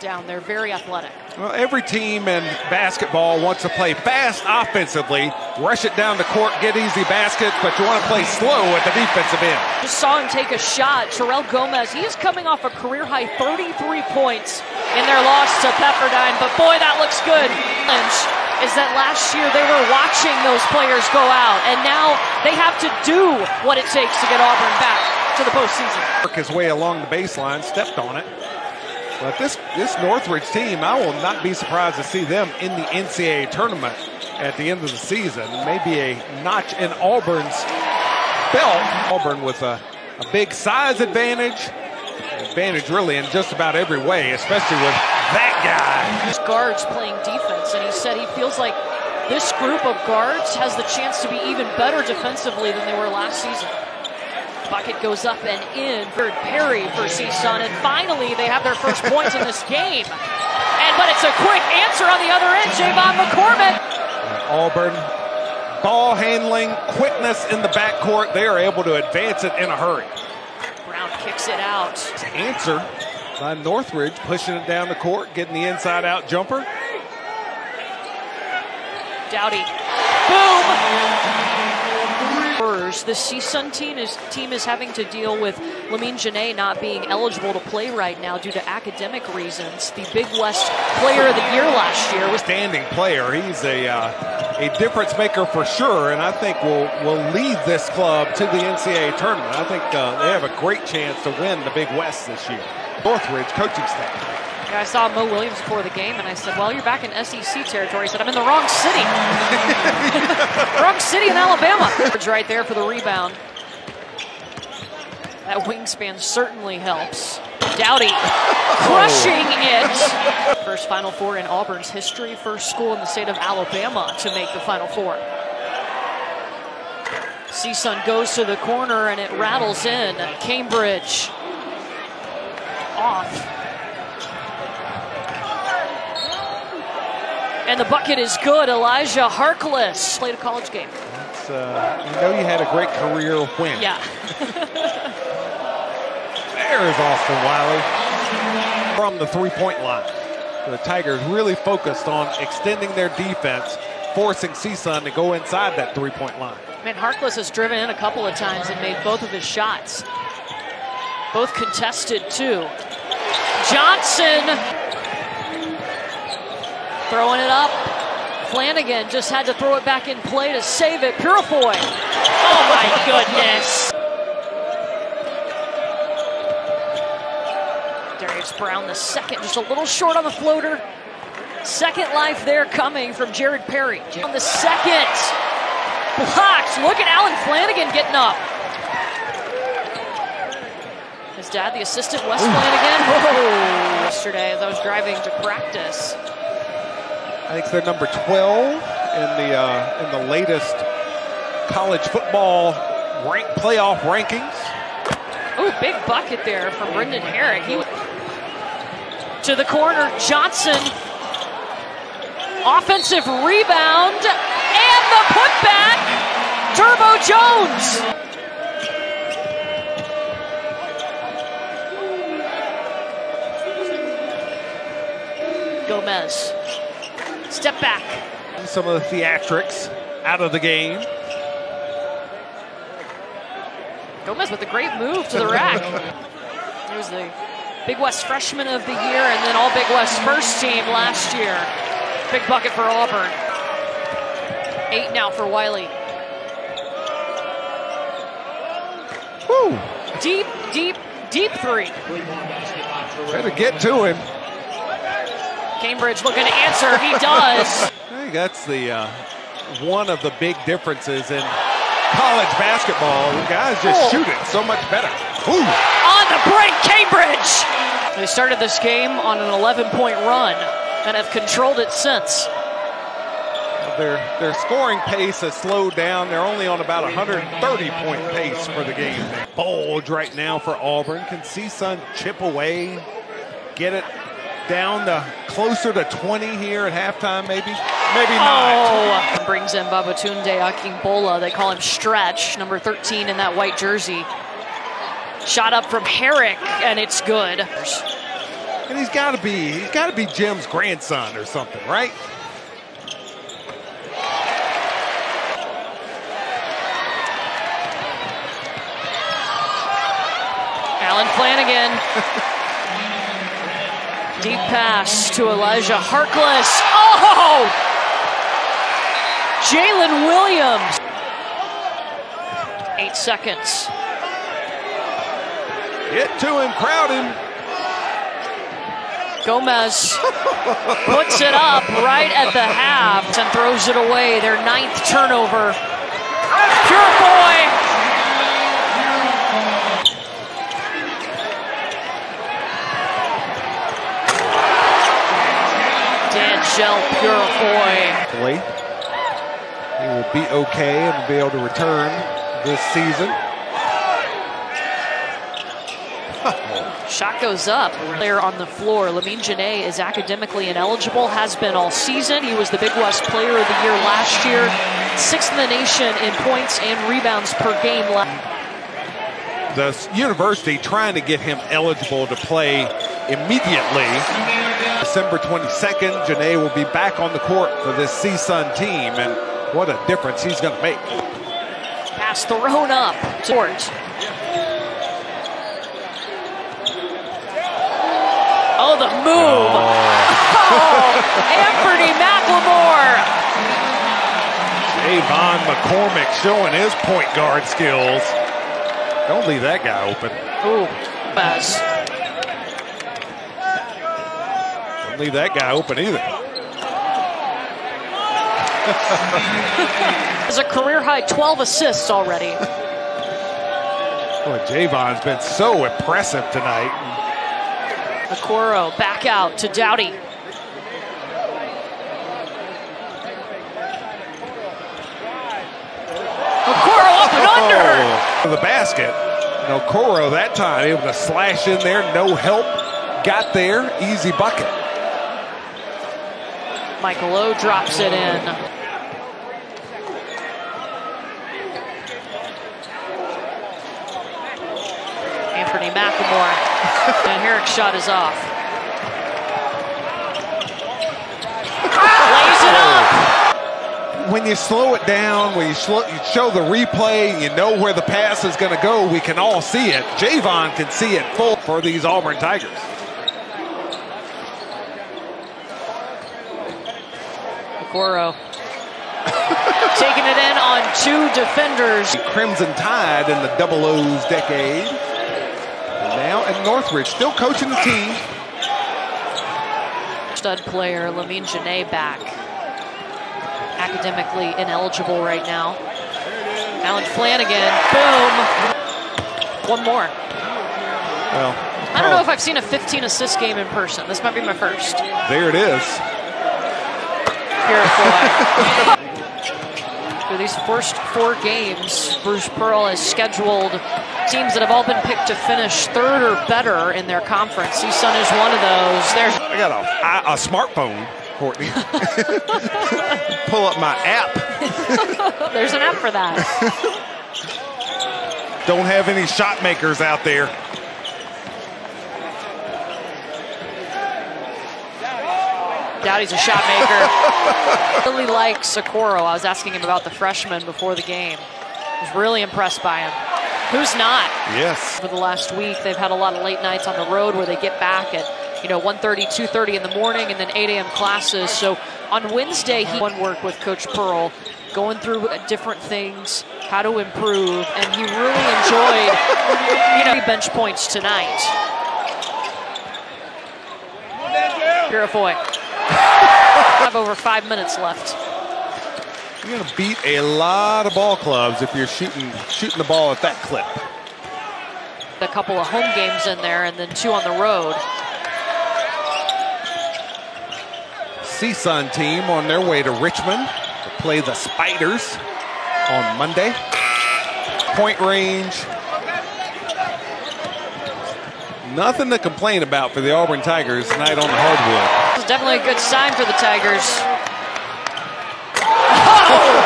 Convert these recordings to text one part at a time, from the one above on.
down. They're very athletic. Well, every team in basketball wants to play fast offensively, rush it down the court, get easy baskets, but you want to play slow at the defensive end. Just saw him take a shot. Terrell Gomez, he is coming off a career high 33 points in their loss to Pepperdine, but boy, that looks good. Lynch is that last year they were watching those players go out, and now they have to do what it takes to get Auburn back to the postseason. Work his way along the baseline, stepped on it. But this this Northridge team, I will not be surprised to see them in the NCAA tournament at the end of the season. Maybe a notch in Auburn's belt. Auburn with a, a big size advantage. Advantage really in just about every way, especially with that guy. His guards playing defense, and he said he feels like this group of guards has the chance to be even better defensively than they were last season. Bucket goes up and in. Third Perry for CSUN. And finally, they have their first points in this game. And But it's a quick answer on the other end. J'Von McCormick. Auburn, ball handling, quickness in the backcourt. They are able to advance it in a hurry. Brown kicks it out. Answer by Northridge, pushing it down the court, getting the inside out jumper. Doughty. Boom! The CSUN team is, team is having to deal with Lamine Diane not being eligible to play right now due to academic reasons. The Big West Player of the Year last year was standing player. He's a uh, a difference maker for sure, and I think will will lead this club to the NCAA tournament. I think uh, they have a great chance to win the Big West this year. Northridge coaching staff. Yeah, I saw Mo Williams before the game, and I said, "Well, you're back in SEC territory." He said, "I'm in the wrong city, wrong city in Alabama." Right there for the rebound. That wingspan certainly helps. Doughty crushing it. First Final Four in Auburn's history. First school in the state of Alabama to make the Final Four. CSUN goes to the corner and it rattles in. Cambridge off. And the bucket is good. Elijah Harkless played a college game. Uh, you know you had a great career when. Yeah. there is Austin Wiley from the three-point line. The Tigers really focused on extending their defense, forcing CSUN to go inside that three-point line. Man, Harkless has driven in a couple of times and made both of his shots. Both contested, too. Johnson Throwing it up. Flanigan just had to throw it back in play to save it. Purifoy. Oh my goodness. Darius Brown, the second, just a little short on the floater. Second life there coming from Jared Perry. On the second. Blocks. Look at Allen Flanigan getting up. His dad, the assistant, Wes Flanigan. Whoa. Yesterday, as I was driving to practice. I think they're number 12 in the uh, in the latest college football rank playoff rankings. Ooh, big bucket there from Brendan Herrick. He to the corner, Johnson. Offensive rebound and the putback. Turbo Jones. Gomez Step back. Some of the theatrics out of the game. Gomez with a great move to the rack. Here's the Big West Freshman of the Year and then All Big West first team last year. Big bucket for Auburn. Eight now for Wiley. Woo. Deep, deep, deep three. Better get to him. Cambridge looking to answer. He does. I think that's the uh, one of the big differences in college basketball. The guys just oh. shoot it so much better. Ooh. On the break, Cambridge. They started this game on an 11-point run and have controlled it since. Their, their scoring pace has slowed down. They're only on about 130 point pace for the game. Bulge right now for Auburn. Can see CSUN chip away, get it down to closer to 20 here at halftime, maybe? Maybe not. Oh, brings in Babatunde Akingbola. They call him Stretch, number 13 in that white jersey. Shot up from Herrick, and it's good. And he's got to be he's got to be Jim's grandson or something, right? Allen Flanigan. Deep pass to Elijah Harkless. Oh! Jalen Williams. Eight seconds. Get to him, crowd him. Gomez puts it up right at the half and throws it away. Their ninth turnover. Purifoy. D'Angelo Purifoy. He will be okay and will be able to return this season. Shot goes up. Player on the floor. Lamine Diane is academically ineligible, has been all season. He was the Big West Player of the Year last year, sixth in the nation in points and rebounds per game. The university trying to get him eligible to play immediately. December 22nd, Diane will be back on the court for this CSUN team, and what a difference he's going to make. Pass thrown up. Court. Oh, the move. Oh, oh Anfernee McLemore. J'Von McCormick showing his point guard skills. Don't leave that guy open. Ooh, pass. Don't leave that guy open either. Has a career high 12 assists already. Boy, J'Von's been so impressive tonight. Okoro back out to Doughty. Okoro up and oh, under. The basket. And Okoro that time able to slash in there, no help. Got there, easy bucket. Michael O drops it in. Anfernee McLemore. and Herrick's shot is off. Lays it up. Oh. When you slow it down, when you, slow, you show the replay, you know where the pass is going to go. We can all see it. J'Von can see it full for these Auburn Tigers. Okoro taking it in on two defenders. The Crimson Tide in the double O's decade. And now at Northridge, still coaching the team. Stud player Lamine Diane back. Academically ineligible right now. Allen Flanigan, boom. One more. Well, I don't know if I've seen a 15 assist game in person. This might be my first. There it is. Purifoy. For these first four games, Bruce Pearl has scheduled teams that have all been picked to finish third or better in their conference. CSUN is one of those. There's I got a, a smartphone, Courtney. Pull up my app. There's an app for that. Don't have any shot makers out there. Doughty's a shot maker. really likes Okoro. I was asking him about the freshman before the game. I was really impressed by him. Who's not? Yes. For the last week, they've had a lot of late nights on the road where they get back at, you know, 1.30, 2.30 in the morning and then 8 a.m. classes. So on Wednesday, he won work with Coach Pearl, going through different things, how to improve, and he really enjoyed, you know, bench points tonight. Purifoy. Have over five minutes left. You're going to beat a lot of ball clubs if you're shooting shooting the ball at that clip. A couple of home games in there and then two on the road. CSUN team on their way to Richmond to play the Spiders on Monday. Point range. Nothing to complain about for the Auburn Tigers tonight on the hardwood is definitely a good sign for the Tigers. Oh!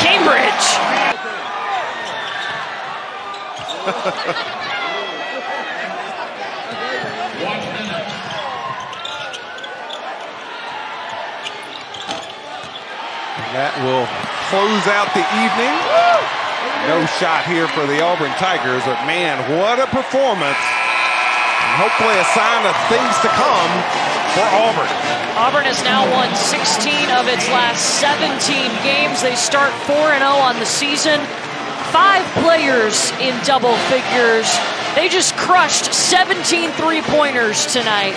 Cambridge. that will close out the evening. No shot here for the Auburn Tigers, but man, what a performance Hopefully a sign of things to come for Auburn. Auburn has now won 16 of its last 17 games. They start 4 0 on the season. Five players in double figures. They just crushed 17 three pointers tonight.